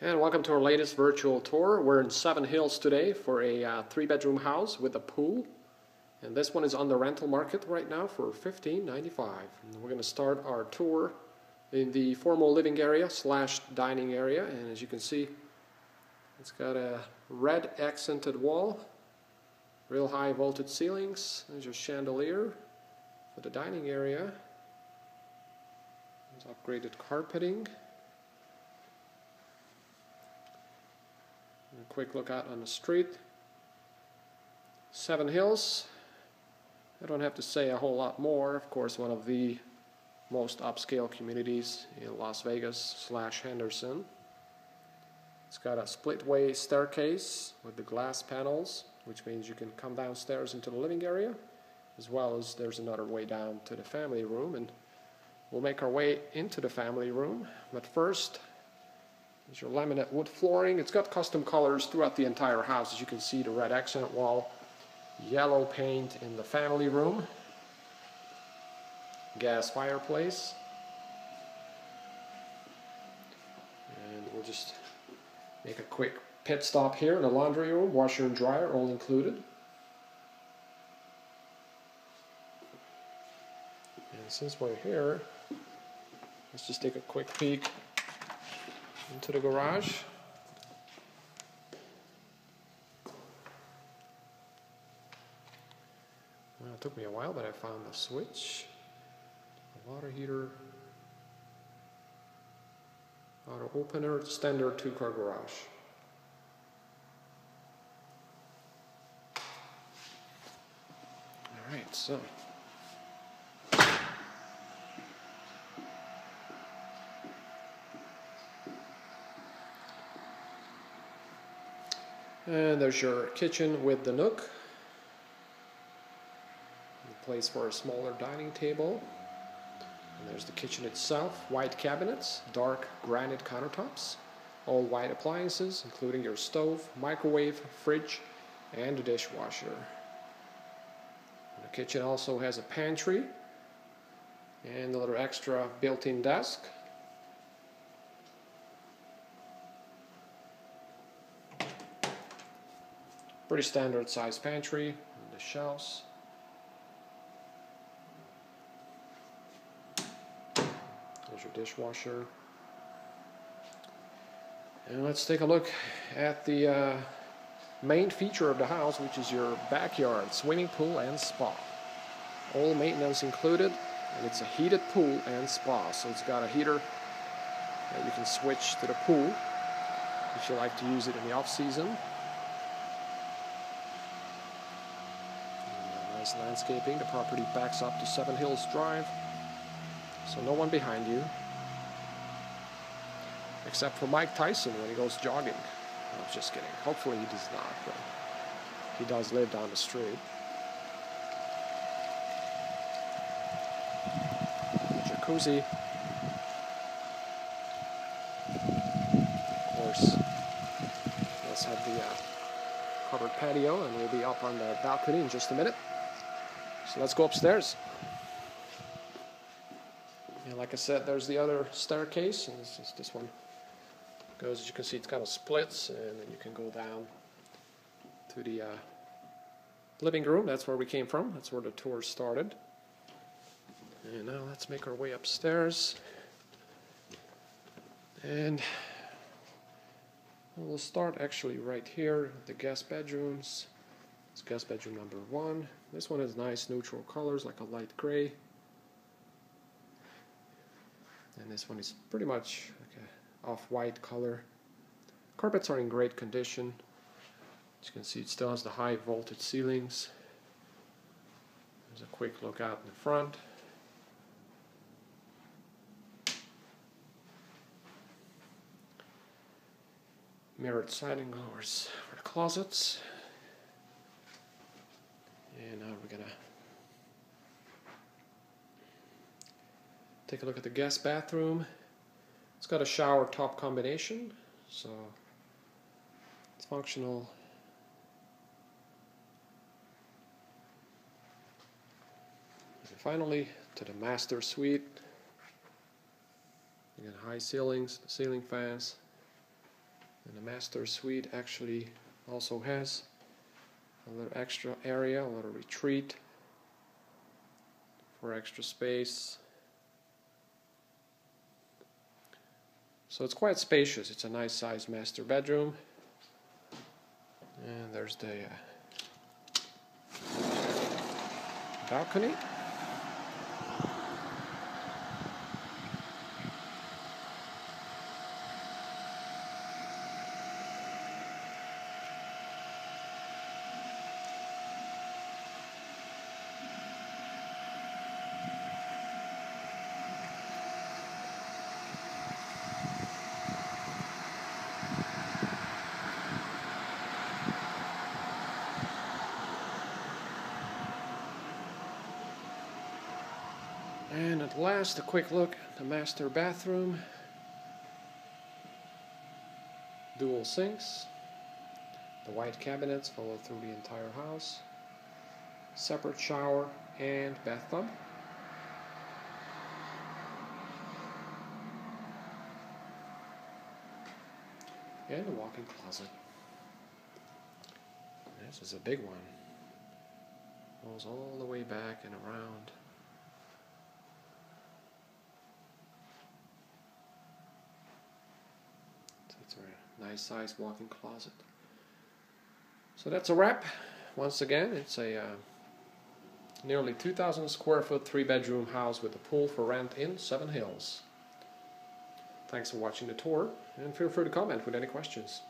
And welcome to our latest virtual tour. We're in Seven Hills today for a uh, three bedroom house with a pool. And this one is on the rental market right now for $15.95. We're going to start our tour in the formal living area slash dining area. And as you can see, it's got a red accented wall, real high vaulted ceilings. There's your chandelier for the dining area. There's upgraded carpeting. A quick look out on the street. Seven Hills. I don't have to say a whole lot more. Of course, one of the most upscale communities in Las Vegas slash Henderson. It's got a split-way staircase with the glass panels, which means you can come downstairs into the living area, as well as there's another way down to the family room. And we'll make our way into the family room. But first, your laminate wood flooring. It's got custom colors throughout the entire house. As you can see, the red accent wall, yellow paint in the family room, gas fireplace. And we'll just make a quick pit stop here in the laundry room, washer and dryer all included. And since we're here, let's just take a quick peek into the garage. Well, it took me a while, but I found the switch, a water heater, auto opener, standard two-car garage. All right, so. And there's your kitchen with the nook. Place for a smaller dining table. And there's the kitchen itself. White cabinets, dark granite countertops, all white appliances, including your stove, microwave, fridge, and a dishwasher. The kitchen also has a pantry and a little extra built-in desk. Pretty standard size pantry, the shelves. There's your dishwasher. And let's take a look at the uh, main feature of the house, which is your backyard, swimming pool and spa. All maintenance included, and it's a heated pool and spa. So it's got a heater that you can switch to the pool if you like to use it in the off season. Nice landscaping. The property backs up to Seven Hills Drive, so no one behind you. Except for Mike Tyson when he goes jogging. I was just kidding. Hopefully he does not, but he does live down the street. Jacuzzi. Of course, let's have the uh, covered patio, and we'll be up on the balcony in just a minute. So let's go upstairs. And like I said, there's the other staircase, and this, is, this one goes, as you can see, it's got splits, and then you can go down to the uh, living room. That's where we came from. That's where the tour started. And now let's make our way upstairs. And we'll start actually right here, the guest bedrooms. It's guest bedroom number one. This one has nice neutral colors like a light gray. And this one is pretty much like a off-white color. Carpets are in great condition. As you can see, it still has the high vaulted ceilings. There's a quick look out in the front. Mirrored sliding doors for the closets. And now we're gonna take a look at the guest bathroom. It's got a shower top combination, so it's functional. Finally, to the master suite. Again, high ceilings, ceiling fans, And the master suite actually also has a little extra area, a little retreat for extra space. So it's quite spacious. It's a nice sized master bedroom. And there's the uh, balcony. And at last, a quick look at the master bathroom. Dual sinks. The white cabinets follow through the entire house. Separate shower and bathtub. And a walk-in closet. This is a big one. Goes all the way back and around. It's a nice size walk-in closet. So that's a wrap. Once again, it's a uh, nearly 2,000 square foot three bedroom house with a pool for rent in Seven Hills. Thanks for watching the tour and feel free to comment with any questions.